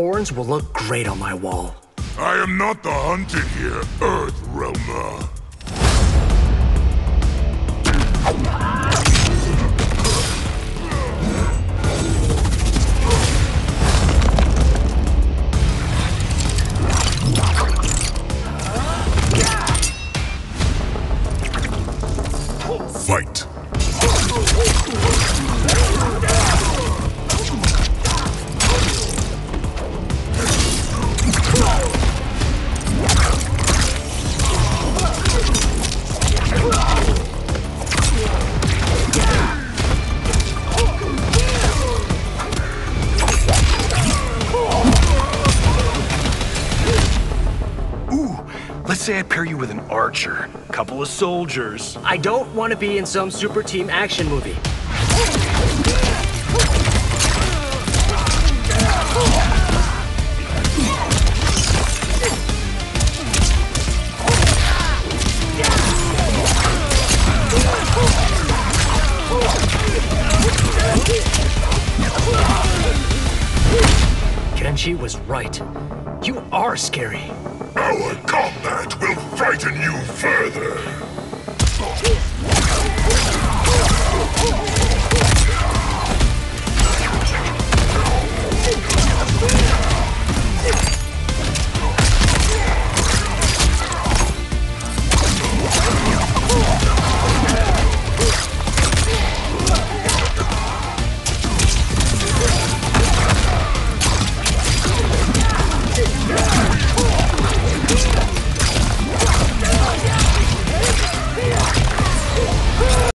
horns will look great on my wall. I am not the hunted here, Earth Realmer. Fight. Let's say I pair you with an archer, couple of soldiers. I don't want to be in some super team action movie. Kenshi was right. You are scary. Our combat will frighten you further.